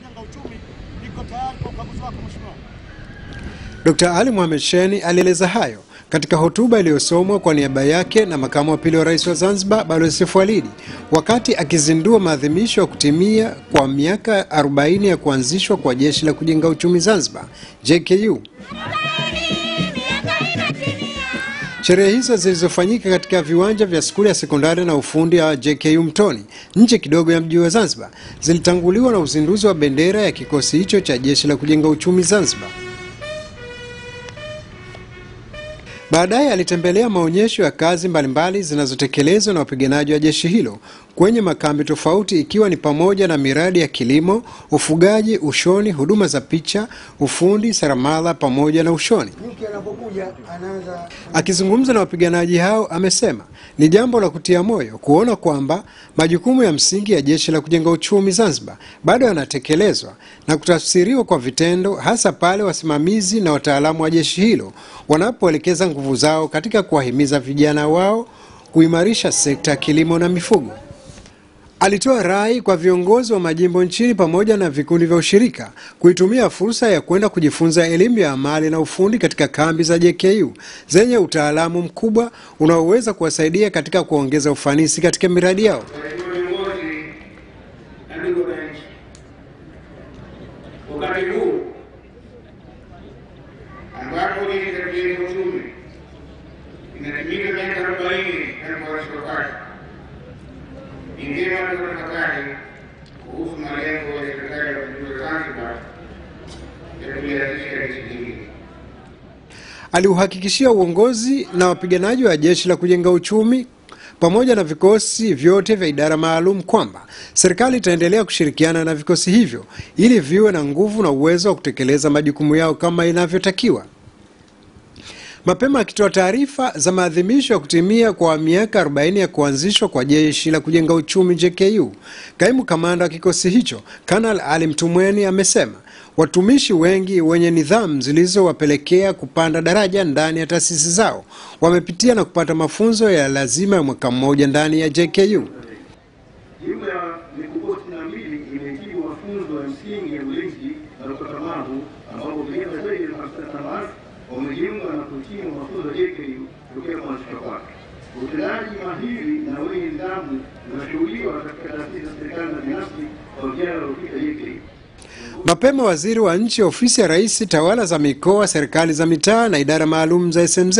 kujenga uchumi iko tayari kwa ukaguzi wako Mheshimiwa. Dkt. Ali Mohamed Shein alieleza hayo katika hotuba iliyosomwa kwa niaba yake na makamu wa pili wa rais wa Zanzibar Balozi Seif Walidi wakati akizindua maadhimisho ya kutimia kwa miaka 40 ya kuanzishwa kwa Jeshi la Kujenga Uchumi Zanzibar JKU. Sherehe hizo zilizofanyika katika viwanja vya skuli ya sekondari na ufundi ya JKU Mtoni nje kidogo ya mji wa Zanzibar zilitanguliwa na uzinduzi wa bendera ya kikosi hicho cha Jeshi la Kujenga Uchumi Zanzibar. Baadaye alitembelea maonyesho ya kazi mbalimbali zinazotekelezwa na wapiganaji wa jeshi hilo kwenye makambi tofauti ikiwa ni pamoja na miradi ya kilimo, ufugaji, ushoni, huduma za picha, ufundi, saramala pamoja na ushoni. Akizungumza na wapiganaji hao, amesema ni jambo la kutia moyo kuona kwamba majukumu ya msingi ya Jeshi la Kujenga Uchumi Zanzibar bado yanatekelezwa na kutafsiriwa kwa vitendo, hasa pale wasimamizi na wataalamu wa jeshi hilo wanapoelekeza nguvu zao katika kuwahimiza vijana wao kuimarisha sekta ya kilimo na mifugo. Alitoa rai kwa viongozi wa majimbo nchini pamoja na vikundi vya ushirika kuitumia fursa ya kwenda kujifunza elimu ya amali na ufundi katika kambi za JKU zenye utaalamu mkubwa unaoweza kuwasaidia katika kuongeza ufanisi katika miradi yao. Wakati huu ambapo Jeshi la Kujenga Uchumi inatimiza miaka arobaini ingine kuhusu malengo ya Serikali ya Mapinduzi Zanzibar ya kuianzisha nchi nyingine. Aliuhakikishia uongozi na wapiganaji wa Jeshi la Kujenga Uchumi pamoja na vikosi vyote vya idara maalum kwamba serikali itaendelea kushirikiana na vikosi hivyo ili viwe na nguvu na uwezo wa kutekeleza majukumu yao kama inavyotakiwa. Mapema akitoa taarifa za maadhimisho ya kutimia kwa miaka 40 ya kuanzishwa kwa Jeshi la Kujenga Uchumi JKU, kaimu kamanda wa kikosi hicho Kanal Ali Mtumweni amesema watumishi wengi wenye nidhamu zilizowapelekea kupanda daraja ndani ya taasisi zao wamepitia na kupata mafunzo ya lazima ya mwaka mmoja ndani ya JKU. Mafunzo ya msingi ya ulinzi na ambapo wamejiunga na kuhitimu mafunzo JKU kutokea kuanzishwa kwake. Utendaji mahiri na wenye nidhamu unashuhudiwa katika taasisi za serikali na binafsi kwa vijana waliopita JKU. Mapema waziri wa nchi ofisi ya rais tawala za mikoa serikali za mitaa na idara maalum za SMZ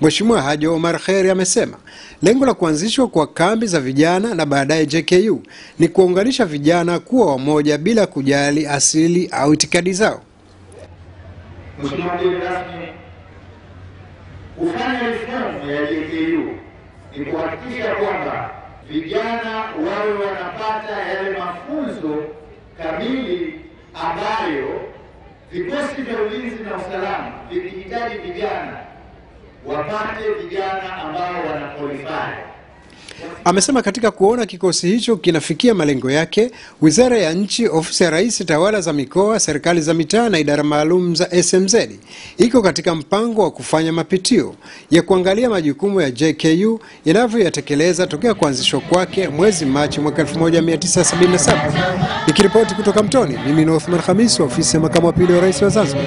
Mheshimiwa hajo Omar Kheri amesema lengo la kuanzishwa kwa kambi za vijana na baadaye JKU ni kuwaunganisha vijana kuwa wamoja bila kujali asili au itikadi zao. Mheshimiwa mgeni rasmi, kufanya reformu ya JKU ni kuhakikisha kwamba vijana wawe wanapata yale mafunzo kamili ambayo vikosi vya ulinzi na usalama vikihitaji vijana wapate vijana ambao wana qualify. Amesema katika kuona kikosi hicho kinafikia malengo yake, wizara ya nchi, ofisi ya rais, tawala za mikoa, serikali za mitaa na idara maalum za SMZ iko katika mpango wa kufanya mapitio ya kuangalia majukumu ya JKU yanavyoyatekeleza tokea kuanzishwa kwake mwezi Machi mwaka 1977. Nikiripoti kutoka Mtoni, mimi ni Othman Khamis, ofisi ya makamu wa pili wa rais wa Zanzibar.